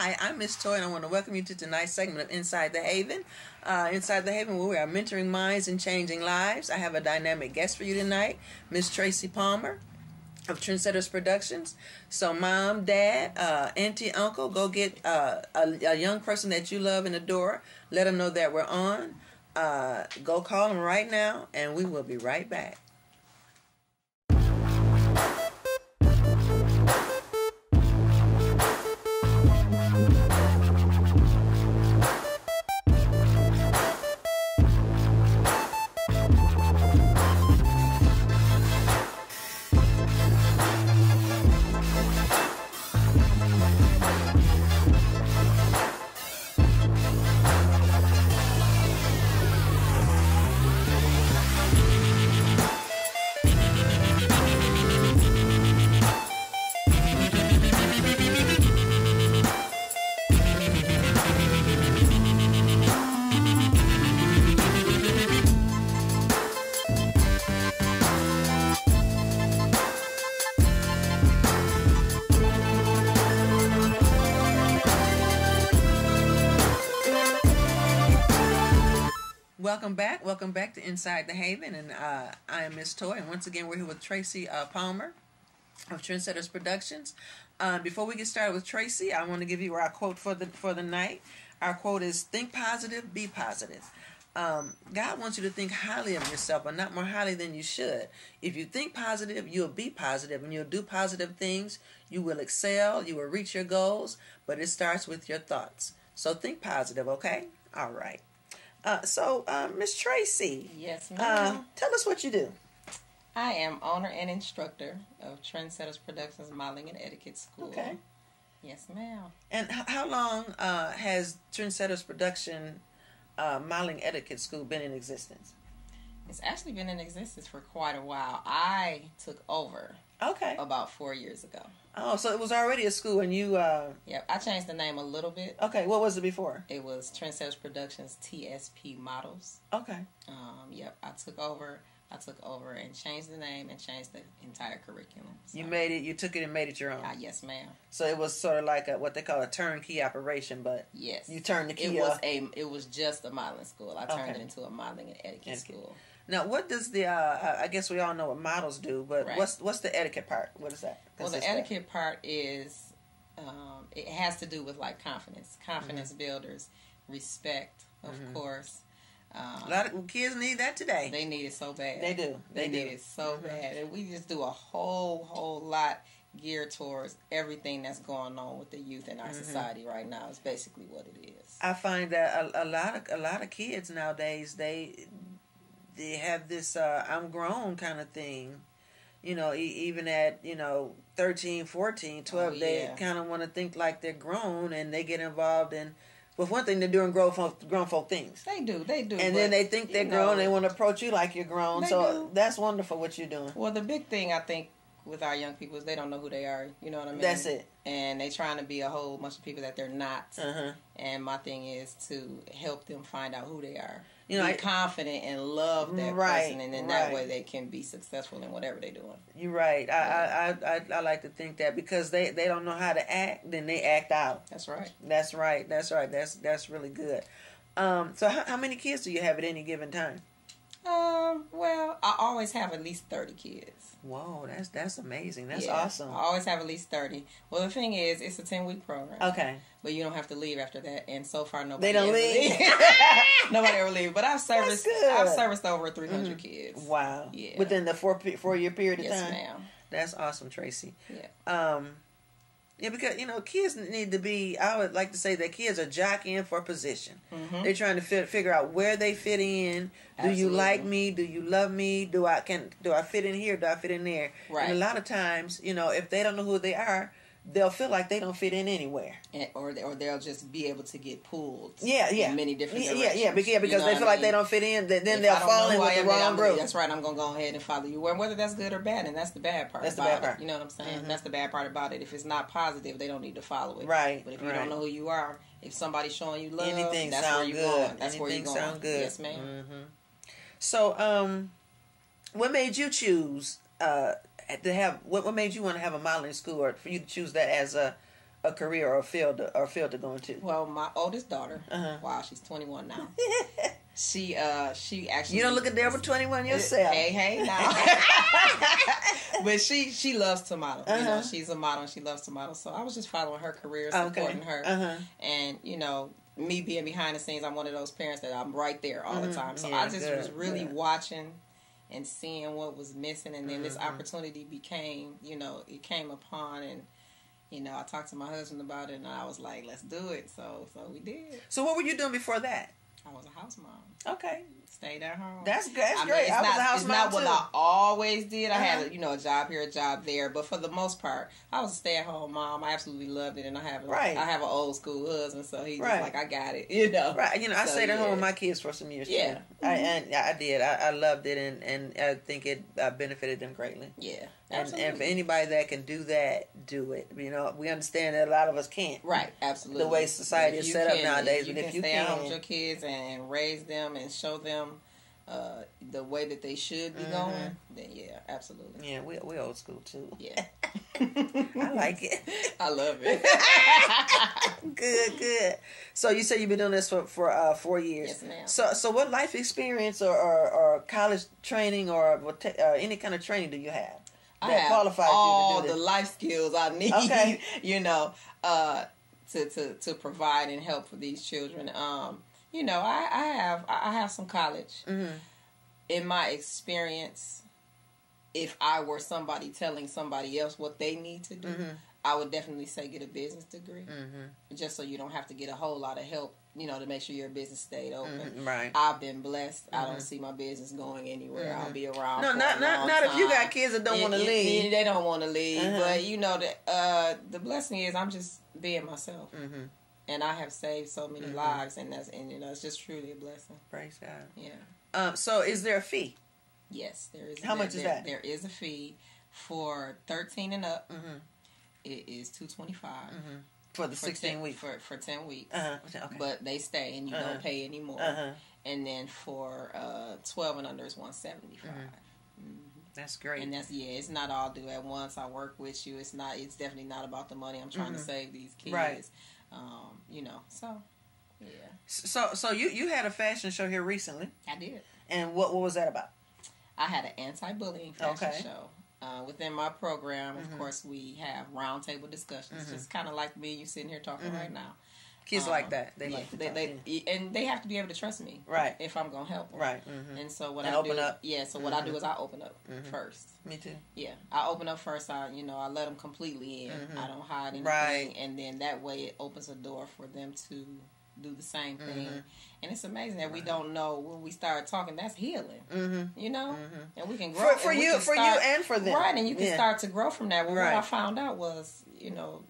Hi, I'm Miss Toy, and I want to welcome you to tonight's segment of Inside the Haven. Uh, Inside the Haven, where we are mentoring minds and changing lives. I have a dynamic guest for you tonight, Miss Tracy Palmer of Trendsetters Productions. So, mom, dad, uh, auntie, uncle, go get uh, a, a, young person that you love and adore. Let them know that we're on. Uh, go call them right now, and we will be right back. Welcome back. Welcome back to Inside the Haven, and uh, I am Miss Toy, and once again we're here with Tracy uh, Palmer of Trendsetters Productions. Uh, before we get started with Tracy, I want to give you our quote for the for the night. Our quote is: "Think positive, be positive." Um, God wants you to think highly of yourself, but not more highly than you should. If you think positive, you'll be positive, and you'll do positive things. You will excel. You will reach your goals, but it starts with your thoughts. So think positive, okay? All right. Uh, so, uh, Miss Tracy. Yes, uh, ma'am. Uh, tell us what you do. I am owner and instructor of Trendsetters Productions Modeling and Etiquette School. Okay. Yes, ma'am. And how long uh, has Trendsetters Production uh, Modeling Etiquette School been in existence? It's actually been in existence for quite a while. I took over. Okay. About four years ago. Oh, so it was already a school, and you. Uh... Yep, I changed the name a little bit. Okay, what was it before? It was Trendsetters Productions TSP Models. Okay. Um. Yep, I took over. I took over and changed the name and changed the entire curriculum. So. You made it. You took it and made it your own. Uh, yes, ma'am. So it was sort of like a what they call a turnkey operation, but yes, you turned the key. It was a. It was just a modeling school. I turned okay. it into a modeling and etiquette, etiquette. school. Now, what does the? Uh, I guess we all know what models do, but right. what's what's the etiquette part? What is that? Well, the etiquette of? part is um, it has to do with like confidence, confidence mm-hmm. builders, respect, of mm-hmm. course. Um, a lot of kids need that today. They need it so bad. They do. They, they need it so mm-hmm. bad, and we just do a whole whole lot geared towards everything that's going on with the youth in our mm-hmm. society right now. Is basically what it is. I find that a, a lot of a lot of kids nowadays they they have this uh, I'm grown kind of thing. You know, e- even at, you know, 13, 14, 12, oh, yeah. they kind of want to think like they're grown and they get involved in with one thing they're doing grown folk, grown folk things. They do, they do. And then they think they're grown. Know, they want to approach you like you're grown. So do. that's wonderful what you're doing. Well, the big thing I think with our young people is they don't know who they are. You know what I mean? That's it. And they trying to be a whole bunch of people that they're not. Uh-huh. And my thing is to help them find out who they are you know, be I, confident and love that right, person, and then right. that way they can be successful in whatever they're doing. You're right. I, I, I, I like to think that because they, they don't know how to act, then they act out. That's right. That's right. That's right. That's that's really good. Um, so how, how many kids do you have at any given time? Um, well, I always have at least thirty kids. Whoa, that's that's amazing. That's yeah, awesome. I always have at least thirty. Well, the thing is, it's a ten week program. Okay. But you don't have to leave after that, and so far nobody. They don't leave. nobody ever leave. But I've serviced. I've serviced over three hundred mm mm-hmm. kids. Wow. Yeah. Within the four four year period of yes, time. Yes, ma'am. That's awesome, Tracy. Yeah. Um. Yeah, because you know, kids need to be. I would like to say that kids are jockeying for position. Mm-hmm. They're trying to fit, figure out where they fit in. Do you like me? Do you love me? Do I can do I fit in here? Do I fit in there? Right. And a lot of times, you know, if they don't know who they are, they'll feel like they don't fit in anywhere, and, or or they'll just be able to get pulled. Yeah, yeah, many different yeah, yeah, because, yeah, because they feel like they don't fit in. Then if they'll fall in with the wrong group. That's right. I'm gonna go ahead and follow you. Whether that's good or bad, and that's the bad part. That's the bad part. It. You know what I'm saying? Mm-hmm. That's the bad part about it. If it's not positive, they don't need to follow it. Right. But if you right. don't know who you are, if somebody's showing you love, anything that's sound where you're good. going. That's anything where you're going. sound good. Yes, ma'am. Mm-hmm. So, um, what made you choose uh, to have? What, what made you want to have a modeling school, or for you to choose that as a a career or a field to, or field to go into? Well, my oldest daughter, Uh-huh. wow, she's 21 now. she uh she actually you don't look a over twenty one yourself. Hey, hey, now. but she she loves to model. You know, Uh-huh. she's a model and she loves to model. So I was just following her career, Okay. supporting her, Uh-huh. and you know. Me being behind the scenes, I'm one of those parents that I'm right there all the time. So Mm-hmm. Yeah, I just good, was really good. watching and seeing what was missing, and then this Mm-hmm. opportunity became, you know, it came upon, and you know, I talked to my husband about it, and I was like, "Let's do it." So, so we did. So what were you doing before that? I was a house mom, Okay, stayed at home. that's good. That's I mean, great. it's I was not, a house it's not too. what I always did. I had, Uh-huh. a, you know, a job here, a job there, but for the most part, I was a stay-at-home mom. I absolutely loved it, and I have, a, Right. I have an old school husband, so he's Right. like, I got it, you know. Right, you know, I So, stayed at home with my kids for some years. Yeah. I, and I did. I, I loved it, and and I think it uh, benefited them greatly. Yeah, And, and for anybody that can do that, do it. You know, we understand that a lot of us can't. Right, absolutely. The way society is set up can- nowadays, you can if you stay at home with your kids and raise them and show them uh, the way that they should be Mhm. going, then yeah, absolutely. Yeah, we we old school too. Yeah, I like it. I love it. good, good. So you said you've been doing this for for uh, four years. Yes, ma'am. So so what life experience or or, or college training or what te- uh, any kind of training do you have I that have qualifies all you to do the life skills I need. Okay. you know, uh, to, to to provide and help for these children. Um, you know, I, I have I have some college. Mhm. In my experience, if I were somebody telling somebody else what they need to do, Mhm. I would definitely say get a business degree, Mhm. just so you don't have to get a whole lot of help. You know, to make sure your business stayed open. Mhm. Right. I've been blessed. I don't see my business going anywhere. I'll be around. No, not not not if you got kids that don't want to leave. they don't want to leave, Uh-huh. but you know the uh, the blessing is I'm just being myself, and I have saved so many Mhm. lives, and that's and you know it's just truly a blessing. Praise God. Yeah. Um, so is there a fee? Yes, there is. How there- much is there- that? There is a fee for 13 and up. Mm-hmm. It is 225 Mm-hmm. For the for sixteen weeks. for for 10 weeks. Uh huh. Okay. But they stay and you Uh-huh. don't pay anymore. Uh huh. And then for uh, 12 and under is 175. Mhm. Mhm. That's great. And that's yeah, it's not all due at once. I work with you. It's not. It's definitely not about the money. I'm trying Mhm. to save these kids. Right. Um, you know. So, yeah, so so you you had a fashion show here recently, I did. and what what was that about? I had an anti-bullying fashion Okay. show. Uh, within my program, of Mhm. course, we have roundtable discussions, Mhm. just kind of like me and you sitting here talking Mhm. right now. Kids Um, like that. They yeah, like to they, they, and they have to be able to trust me Right. if I'm gonna help them. Right. Mm-hmm. And so what And I open do, up. yeah. So what I do Mhm. is I open up Mhm. first. Me too. Yeah, I open up first. I, you know, I let them completely in. Mhm. I don't hide anything, Right. and then that way it opens a door for them to do the same thing. Mhm. And it's amazing that we don't know when we start talking. That's healing, Mm-hmm. you know, Mm-hmm. and we can grow For, for you for start- you and for them. right, and you can Yeah. start to grow from that. Well, Right. what I found out was, you know,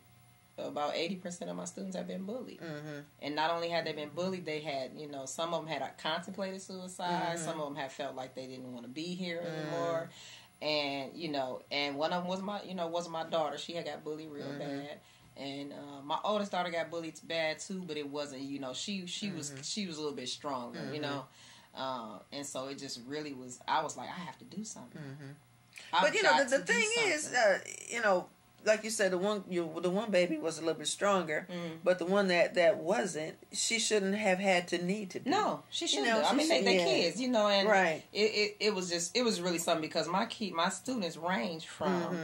about eighty percent of my students have been bullied. Mm-hmm. And not only had they been bullied, they had, you know, some of them had contemplated suicide. Mhm. Some of them had felt like they didn't want to be here Mm. anymore. And you know, and one of them was my, you know, was my daughter. She had got bullied real Mhm. bad. And uh, my oldest daughter got bullied bad too, but it wasn't, you know, she she was Mhm. she was a little bit stronger, you Mhm. know. Uh, and so it just really was. I was like, I have to do something. Mm-hmm. But you know, the, the thing is, uh, you know, like you said, the one you the one baby was a little bit stronger, Mhm. but the one that that wasn't, she shouldn't have had to need to. Be. No, she shouldn't. know, have. I she mean, they, they yeah. kids, you know, and Right. it, it, it was just it was really something because my key my students range from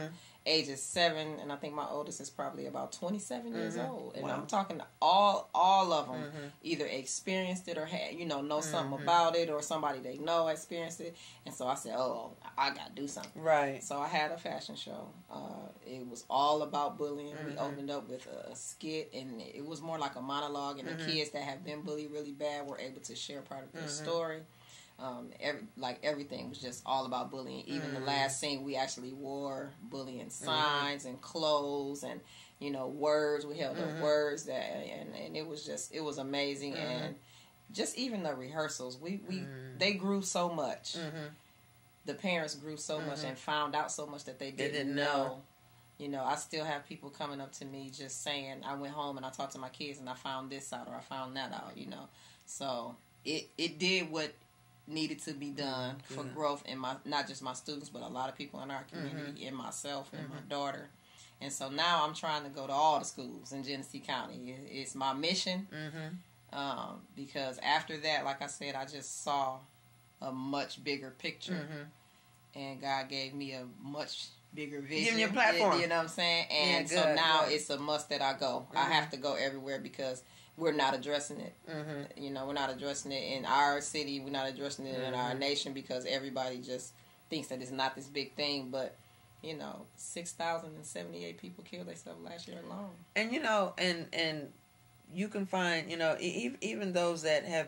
Ages seven and I think my oldest is probably about 27 years Mhm. old and Wow. I'm talking to all all of them Mhm. either experienced it or had you know know something Mhm. about it or somebody they know experienced it and so I said oh I got to do something Right. so I had a fashion show. Uh, it was all about bullying. We Mhm. opened up with a skit, and it was more like a monologue. And the kids that have been bullied really bad were able to share part of their Mhm. story. Um, every, like everything was just all about bullying. Even the Mhm. last scene, we actually wore bullying signs and clothes and you know words. We held Mhm. up words that, and, and it was just it was amazing. Mhm. And just even the rehearsals, we we they grew so much Mm-hmm. the parents grew so much Mhm. and found out so much that they didn't, didn't know. know. You know, I still have people coming up to me just saying, I went home and I talked to my kids and I found this out or I found that out, you know. So it it did what needed to be done for Good. growth in my not just my students but a lot of people in our community, in myself and my Mhm. daughter. And so now I'm trying to go to all the schools in Genesee County. It's my mission. Mm-hmm. Um, because after that, like I said, I just saw a much bigger picture, Mm-hmm. and God gave me a much bigger vision. Giving you a platform. You know what I'm saying? And Yeah, so now good. it's a must that I go. I Mhm. have to go everywhere because we're not addressing it. Mm-hmm. You know, we're not addressing it in our city. We're not addressing it in our Mhm. nation because everybody just thinks that it's not this big thing. But you know, six thousand and seventy-eight people killed themselves last year alone. and you know and and you can find you know e- even those that have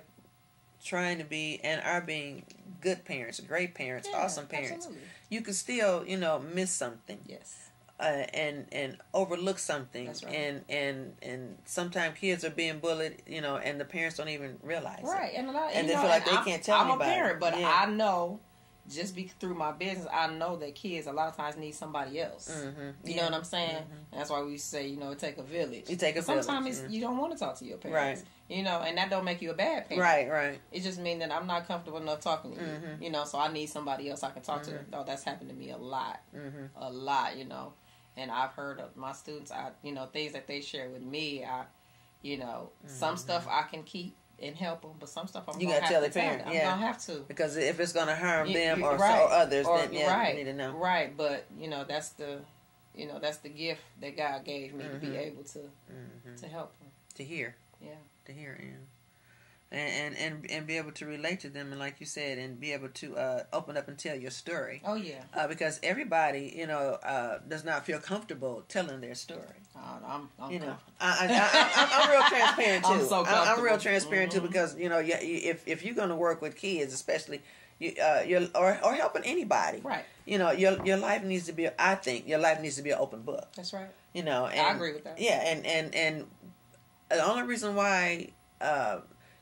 trying to be and are being good parents great parents Yeah, awesome parents absolutely. you can still you know miss something Yes. Uh, and and overlook something right. and and and sometimes kids are being bullied you know and the parents don't even realize it. Right, and a lot, And they know, feel like they I'm, can't tell I'm anybody. a parent, but Yeah. I know just be through my business, I know that kids a lot of times need somebody else. Mhm. You Yeah. know what I'm saying? Mhm. That's why we say, you know, it take a village. You take a Sometimes village, it's, yeah. you don't want to talk to your parents, Right. you know, and that don't make you a bad parent. right right It just means that I'm not comfortable enough talking to you, Mhm. you know. So I need somebody else I can talk to. Oh, that's happened to me a lot, mm-hmm. a lot, you know. And I've heard of my students, I, you know, things that they share with me. I, you know, some Mhm. stuff I can keep and help them, but some stuff I'm You gonna gotta have tell to the parent. I'm yeah. gonna have to. because if it's going to harm You- them or, right. or others Or- then yeah right, need to know Right, but you know that's the, you know that's the gift that God gave me to be Mhm. able to hmm to help them. to hear Yeah. to hear yeah. and, and and and be able to relate to them and like you said and be able to uh, open up and tell your story Oh yeah. uh, because everybody you know uh, does not feel comfortable telling their story Uh, I'm, I'm you know. I, I'm real transparent too I'm so I, am real transparent too Mhm. because you know you, you- if if you're going to work with kids especially you uh, you're or, or helping anybody Right. you know your your life needs to be I think your life needs to be an open book That's right. you know and, I agree with that. yeah and and and the only reason why uh,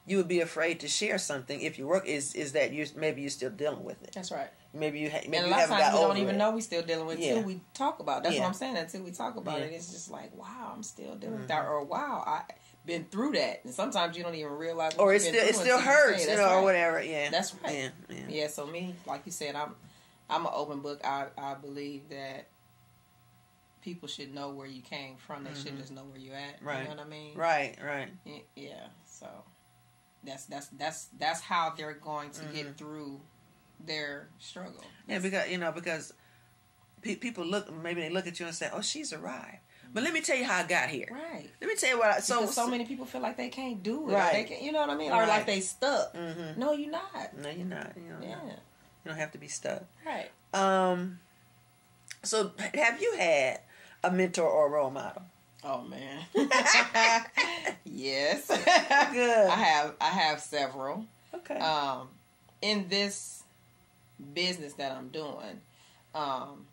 you would be afraid to share something if you work is is that you maybe you're still dealing with it That's right. maybe you ha- maybe and a lot of times we don't even it. know we're still dealing with it Yeah. until we talk about. It. That's Yeah. what I'm saying. Until we talk about Yeah. it, it's just like, wow, I'm still dealing with Mhm. that, or wow, I've been through that. And sometimes you don't even realize. What or it still it still hurts you know or whatever yeah That's right. yeah yeah, so me, like you said, I'm I'm an open book. I I believe that people should know where you came from. They Mhm. shouldn't just know where you're at. Right. You know what I mean? right right Yeah. So that's that's that's that's how they're going to Mhm. get through their struggle. yeah because you know because pe- people look maybe they look at you and say oh she's arrived but let me tell you how I got here Right. let me tell you what I, so So so many people feel like they can't do it. Right. they can, you know what I mean? Or Right. like they stuck. hmm No, you're not. no you're not you know Yeah. you don't have to be stuck Right. um so have you had a mentor or a role model Oh man. yes. Good. I have I have several. okay Um in this business that I'm doing, um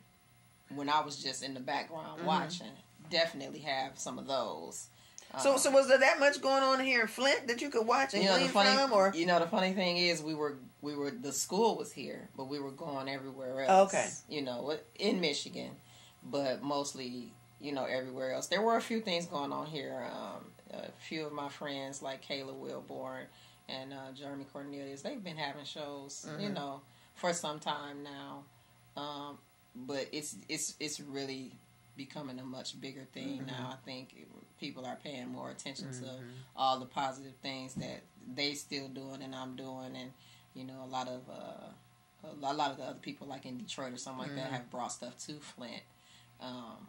when I was just in the background Mhm. watching, definitely have some of those. So, Um, so was there that much going on here in Flint that you could watch and you know the funny from, or you know the funny thing is we were we were the school was here but we were going everywhere else okay. you know in michigan but mostly you know everywhere else there were a few things going on here um, a few of my friends like kayla wilborn and uh, jeremy cornelius they've been having shows you Mhm. know for some time now um, but it's it's it's really becoming a much bigger thing Mhm. now i think it, people are paying more attention to Mhm. all the positive things that they still doing and I'm doing, and you know a lot of uh, a lot of the other people like in Detroit or something like that Mhm. have brought stuff to Flint. Um,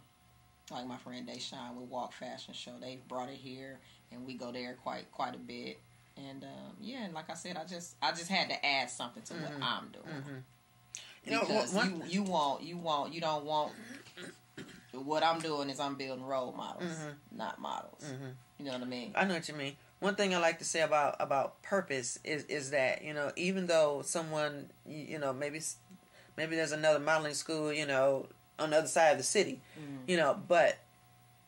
like my friend Deshaun with Walk Fashion Show, they've brought it here, and we go there quite quite a bit. And um, yeah, and like I said, I just I just had to add something to Mhm. what I'm doing Mhm. You know, because one- you you want you want you don't want what I'm doing is I'm building role models, Mhm. not models. Mhm. You know what I mean? I know what you mean. One thing I like to say about about purpose is is that you know even though someone you know maybe maybe there's another modeling school you know on the other side of the city Mhm. you know but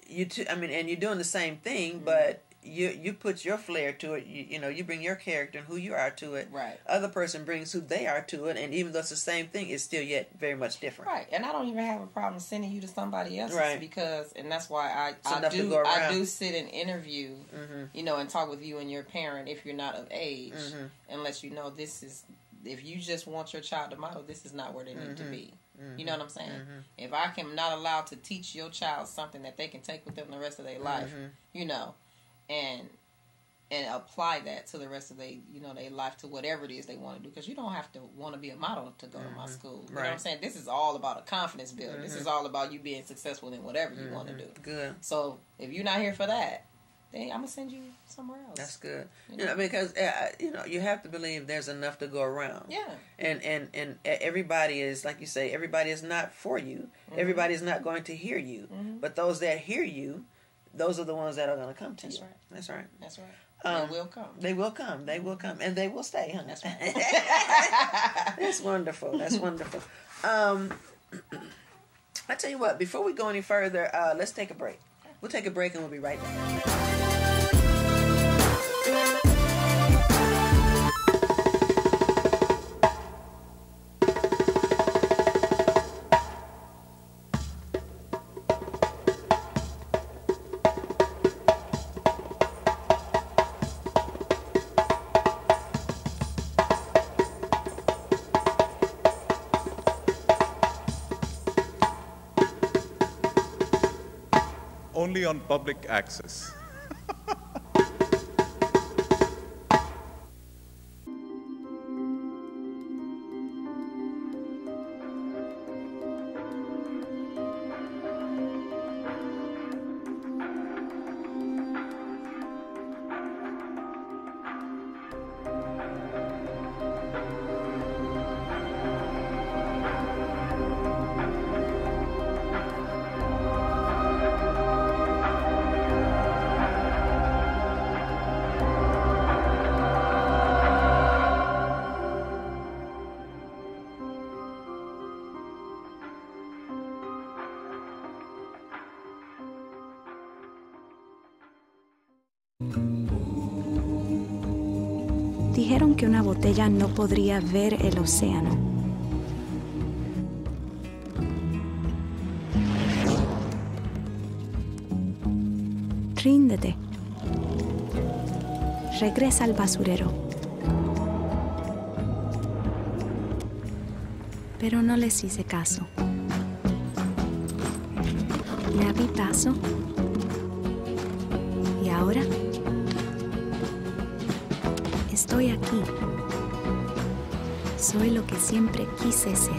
you two, I mean and you're doing the same thing Mhm. but you you put your flair to it you, you know you bring your character and who you are to it Right. other person brings who they are to it and even though it's the same thing it's still yet very much different Right, and I don't even have a problem sending you to somebody else, Right. Because, and that's why I, It's I do I do sit and interview, hmm you know, and talk with you and your parent if you're not of age, hmm and let you know this is if you just want your child to model, this is not where they need mm-hmm. to be. Mm-hmm. You know what I'm saying? Mm-hmm. If I can not allowed to teach your child something that they can take with them the rest of their life, mm-hmm. you know, and and apply that to the rest of their you know their life to whatever it is they want to do because you don't have to want to be a model to go to my mm-hmm. school. You right. know what I'm saying? This is all about a confidence build. This is mm-hmm. all about you being successful in whatever you want to do. Good. So if you're not here for that, I'm gonna send you somewhere else. That's good. You know, you know because uh, you know you have to believe there's enough to go around. Yeah. And and and everybody is like you say, everybody is not for you. Mm-hmm. Everybody is not going to hear you. Mm-hmm. But those that hear you, those are the ones that are going to come to That's you. Right. That's right. That's right. Um, they will come. They will come. They will come, and they will stay. Huh? That's right. That's wonderful. That's wonderful. Um, I tell you what. Before we go any further, uh, let's take a break. We'll take a break, and we'll be right back. Public access. Dijeron que una botella no podría ver el océano. Ríndete. Regresa al basurero. Pero no les hice caso. Le abrí paso. ¿Y ahora? Estoy aquí. Soy lo que siempre quise ser.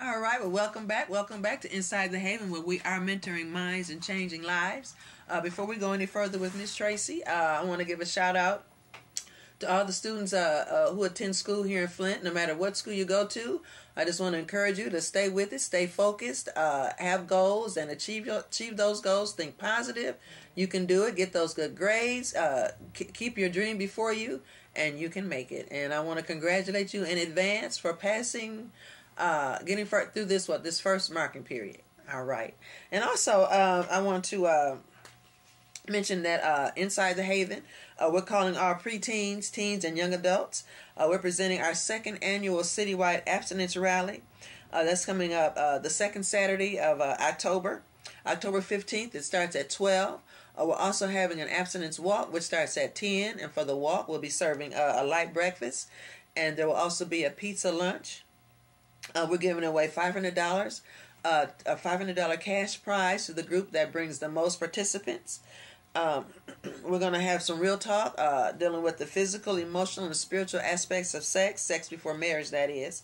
All right, well, welcome back. Welcome back to Inside the Haven, where we are mentoring minds and changing lives. Uh, before we go any further with Miss Tracy, uh, I want to give a shout out to all the students uh, uh, who attend school here in Flint, no matter what school you go to, I just want to encourage you to stay with it, stay focused, uh, have goals, and achieve your, achieve those goals. Think positive. You can do it. Get those good grades. Uh, keep your dream before you, and you can make it. And I want to congratulate you in advance for passing, uh, getting through this what this first marking period. All right, and also uh, I want to mention that inside the Haven uh, we're calling our preteens, teens, and young adults. Uh, we're presenting our second annual citywide abstinence rally. Uh, that's coming up uh, the second Saturday of uh, October, October 15th. It starts at 12. Uh, we're also having an abstinence walk, which starts at 10. And for the walk, we'll be serving a light breakfast. And there will also be a pizza lunch. we're giving away $500, a $500 cash prize to the group that brings the most participants. Um, we're going to have some real talk uh, dealing with the physical, emotional, and spiritual aspects of sex, sex before marriage, that is.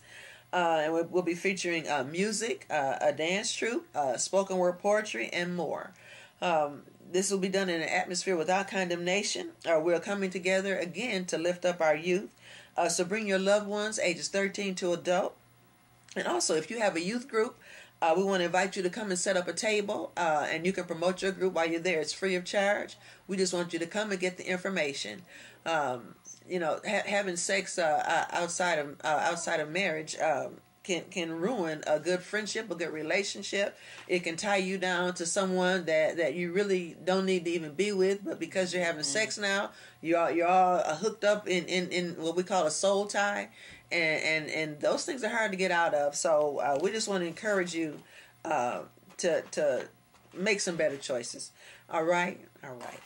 Uh, and we'll, we'll, be featuring uh, music, uh, a dance troupe, uh, spoken word poetry, and more. Um, this will be done in an atmosphere without condemnation. Uh, we're coming together again to lift up our youth. so bring your loved ones, ages 13 to adult. And also, if you have a youth group, uh, we want to invite you to come and set up a table, uh, and you can promote your group while you're there. It's free of charge. We just want you to come and get the information. Um, you know, ha- having sex uh, outside of uh, outside of marriage um, can can ruin a good friendship, a good relationship. It can tie you down to someone that that you really don't need to even be with, but because you're having sex now, you all you're all uh, hooked up in in in what we call a soul tie, and and and those things are hard to get out of. So uh, we just want to encourage you uh, to to make some better choices. All right, all right.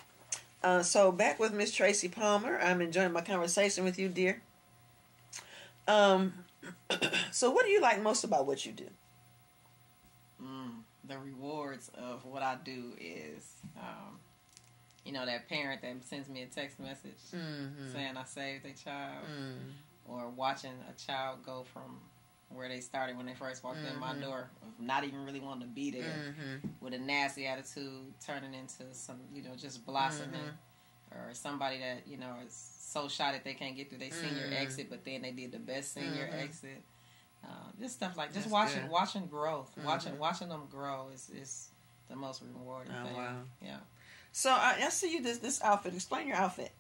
Uh, so back with Miss Tracy Palmer. I'm enjoying my conversation with you, dear. Um, so what do you like most about what you do? the rewards of what I do is, um, you know, that parent that sends me a text message Mm-hmm. saying I saved a child, Mm, or watching a child go from where they started when they first walked in my door, not even really wanting to be there, mm-hmm. with a nasty attitude, turning into some, you know, just blossoming, or somebody that you know is so shy that they can't get through their senior Mm. exit, but then they did the best senior Mhm. exit. Uh, just stuff like just That's watching good. watching growth, watching Mhm. watching them grow is is the most rewarding Oh, thing. wow. Yeah. So I, I see you this this outfit. Explain your outfit.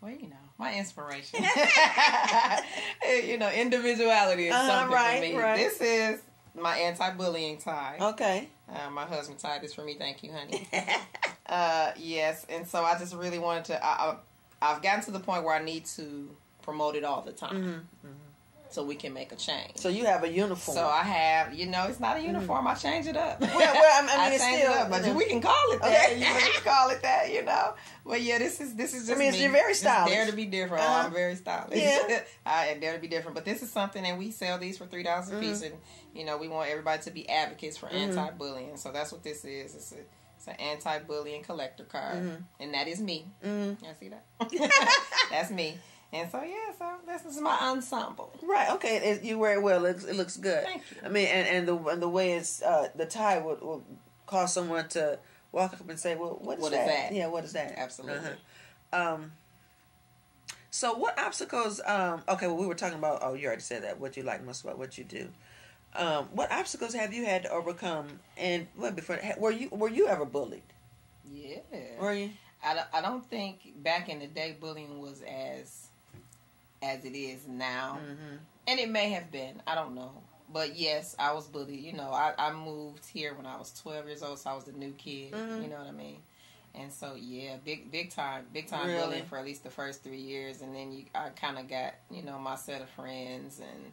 Well, you know, my inspiration. you know, individuality is Uh-huh, something right, for me. right. This is my anti-bullying tie. Okay. Uh, my husband tied this for me. Thank you, honey. uh, yes, and so I just really wanted to. I, I, I've gotten to the point where I need to promote it all the time, so we can make a change. so you have a uniform. So I have, you know, it's not a uniform. I change it up. well, well, I mean, it's still- it up, but know. we can call it that. Okay. You can call it that, you know. But yeah, this is this is just. mean, it's- me. you're very stylish. Dare to be different. Oh, Uh-huh. I'm very stylish. Yeah. I dare to be different. But this is something, and we sell these for three dollars a piece, Mm-hmm. and you know, we want everybody to be advocates for anti-bullying. So that's what this is. It's a it's an anti-bullying collector card, Mm-hmm. and that is me. Mm. I see that. that's me. And so yeah, so this is my ensemble. Right. Okay. It, you wear it well. It looks, it looks good. Thank you. I mean, and, and the and the way it's uh, the tie would, will cause someone to walk up and say, "Well, what is What is that? that? Yeah, what is that?" Absolutely. Uh-huh. Um. So, what obstacles? Um. Okay. Well, we were talking about. Oh, you already said that. What you like most about what you do. Um. What obstacles have you had to overcome? And what before? Were you were you ever bullied? Yeah. Were you? I don't, I don't think back in the day bullying was as as it is now, Mm-hmm. and it may have been. I don't know, but yes, I was bullied. You know, I, I moved here when I was twelve years old, so I was the new kid. Mhm. You know what I mean? And so yeah, big big time, big time Really? bullying for at least the first three years, and then you I kind of got you know my set of friends and.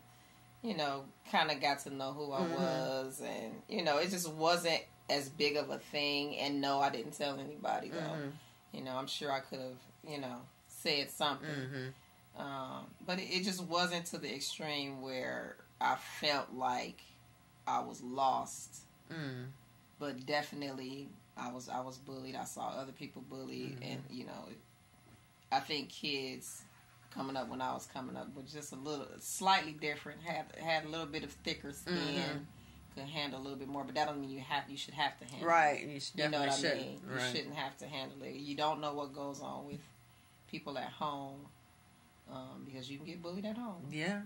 You know, kind of got to know who I Mhm. was, and you know, it just wasn't as big of a thing. And no, I didn't tell anybody though. Mm-hmm. You know, I'm sure I could have, you know, said something. Mm-hmm. Um, but it, it just wasn't to the extreme where I felt like I was lost. Mm. But definitely, I was I was bullied. I saw other people bullied, Mm-hmm. and you know, I think kids coming up when I was coming up was just a little slightly different. had had a little bit of thicker skin, Mhm. could handle a little bit more. But that don't mean you have you should have to handle. it. Right. You, should You know what I should. mean? Right. You shouldn't have to handle it. You don't know what goes on with people at home um, because you can get bullied at home. Yeah.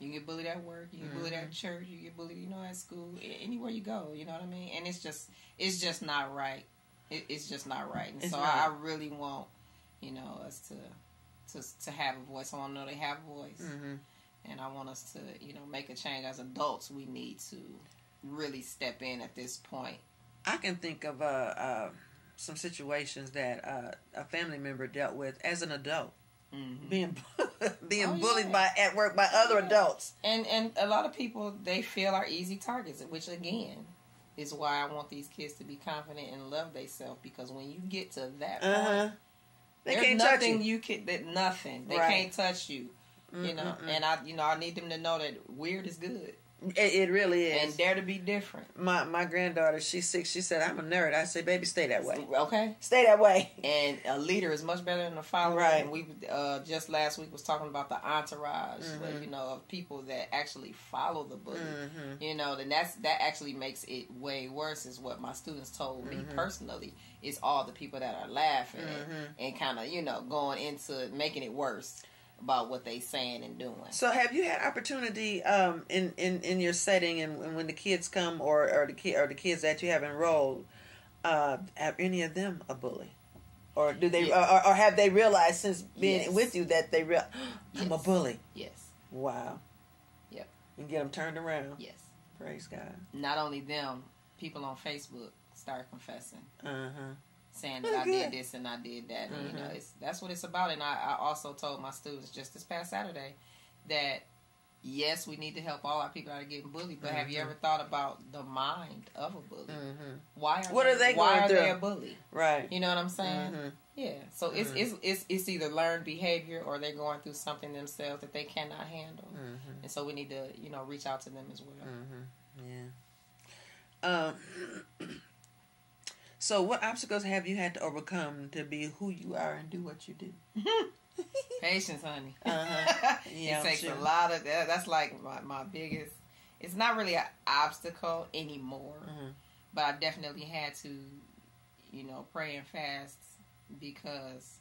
You get bullied at work. You get bullied Mm-hmm. at church. You get bullied, you know, at school. Anywhere you go, you know what I mean. And it's just, it's just not right. It, it's just not right. And It's so not. I, I really want, you know, us to, to, to have a voice. I want to know they have a voice, Mm-hmm. and I want us to, you know, make a change as adults. We need to really step in at this point. I can think of uh, uh, some situations that uh, a family member dealt with as an adult, Mhm. being being Oh, bullied yeah. by at work by other Yeah. adults. And and a lot of people they feel are easy targets, which again is why I want these kids to be confident and love themselves because when you get to that Uh huh. point, They there's can't touch nothing you. you can that nothing they Right. can't touch you. You know, Mm-mm-mm. and I you know I need them to know that weird is good It, it really is. and dare to be different. my my granddaughter, she's six. She said, "I'm a nerd." I said, "Baby, stay that way. Okay. Stay that way." And a leader is much better than a follower. Right. And we uh, just last week was talking about the entourage, Mm-hmm. where, you know, of people that actually follow the book. Mm-hmm. You know, then that's that actually makes it way worse. Is what my students told me Mm-hmm. personally. It's all the people that are laughing and kind of you know going into making it worse about what they saying and doing. So, have you had opportunity um, in, in, in your setting, and, and when the kids come, or or the kid or the kids that you have enrolled, uh, have any of them a bully, or do they, Yes. or, or have they realized since being Yes. with you that they real, I'm a bully? Yes. Wow. Yep. and get them turned around. Yes. Praise God. Not only them, people on Facebook start confessing, Uh huh. Saying that I did this and I did that. And, you know, Mhm. it's that's what it's about. And I, I also told my students just this past Saturday that yes, we need to help all our people out of getting bullied. But have you Mhm. ever thought about the mind of a bully? Mm-hmm. Why are What they, are they Why going are they a bully? Right. You know what I'm saying? Mm-hmm. Yeah. So it's, Mhm. it's it's it's either learned behavior or they're going through something themselves that they cannot handle. Mm-hmm. And so we need to you know reach out to them as well. Mm-hmm. Yeah. Um. So, what obstacles have you had to overcome to be who you are and do what you do? Patience, honey. Uh-huh. Yeah, it takes sure. a lot of that. That's like my, my biggest. It's not really an obstacle anymore, Mhm. but I definitely had to, you know, pray and fast because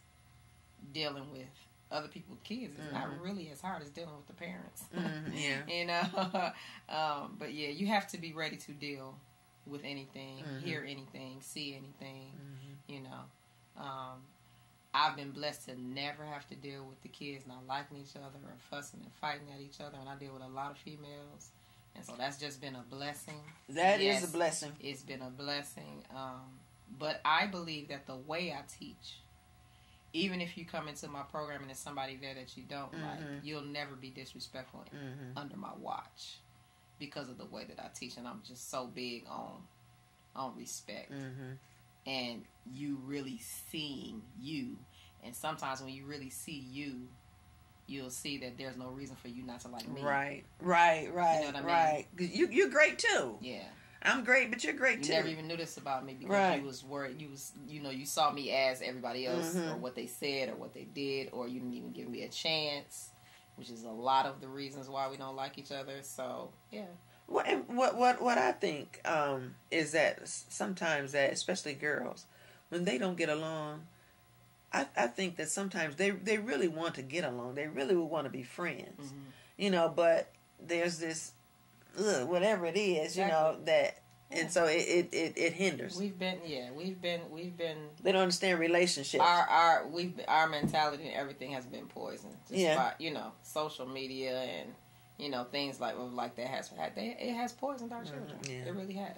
dealing with other people's kids is not Mhm. really as hard as dealing with the parents. Mhm, yeah. you know, um, but yeah, you have to be ready to deal with anything, Mhm. hear anything, see anything. Mhm. You know, um, I've been blessed to never have to deal with the kids not liking each other or fussing and fighting at each other, and I deal with a lot of females, and so that's just been a blessing. That is Yes. a blessing. It's been a blessing, um, but I believe that the way I teach. Even if you come into my program and there's somebody there that you don't like, Mhm. you'll never be disrespectful Mm-hmm. under my watch because of the way that I teach, and I'm just so big on on respect Mm-hmm. and you really seeing you. And sometimes when you really see you, you'll see that there's no reason for you not to like me. Right, right, right, you know what I mean? right. You you're great too. Yeah. I'm great, but you're great You too. never even knew this about me because Right. you was worried. You was, you know, you saw me as everybody else, Mhm. or what they said, or what they did, or you didn't even give me a chance, which is a lot of the reasons why we don't like each other. So yeah, What what what what I think um, is that sometimes that especially girls when they don't get along, I, I think that sometimes they they really want to get along. They really would want to be friends, Mhm. you know. But there's this ugh, whatever it is, you know that, Yeah. and so it it, it, it hinders. we've been, yeah, we've been, we've been they don't understand relationships. our our we our mentality and everything has been poisoned. Just Yeah. by, you know, social media and you know things like like that has had they, it has poisoned our children. yeah. It really has.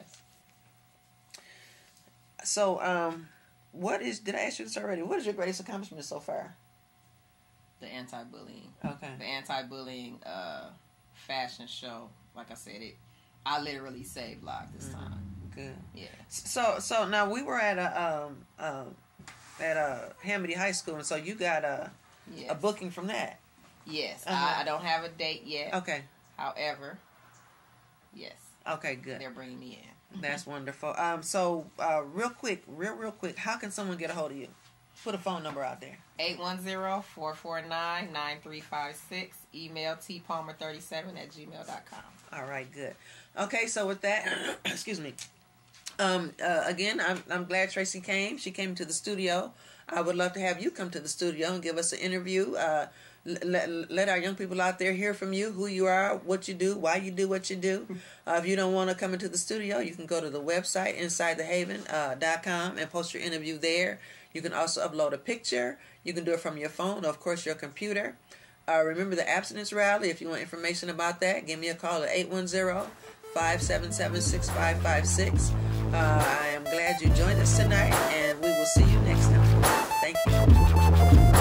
so, um, what is? Did I ask you this already? What is your greatest accomplishment so far? The anti-bullying, Okay. the anti-bullying uh, fashion show. Like I said, it. I literally saved lives this Mm-hmm. time. Good. Yeah. So so now we were at a um um at a Hamady High School, and so you got a Yes. a booking from that. Yes. Uh-huh. I, I don't have a date yet. Okay. However, yes, Okay. Good. they're bringing me in. That's wonderful. Um. So uh, real quick, real real quick, how can someone get a hold of you? Put a phone number out there. 810-449-9356. Email tpalmer37 at gmail.com. All right. Good. Okay. So with that, excuse me. Um. Uh, again, I'm I'm glad Tracy came. She came to the studio. I would love to have you come to the studio and give us an interview. Uh, let, let our young people out there hear from you who you are, what you do, why you do what you do. Uh, if you don't want to come into the studio, you can go to the website insidethehaven.com and post your interview there. You can also upload a picture. You can do it from your phone, or of course, your computer. Uh, remember the abstinence rally. If you want information about that, give me a call at 810 577 6556. Uh, I am glad you joined us tonight, and we will see you next time. Thank you.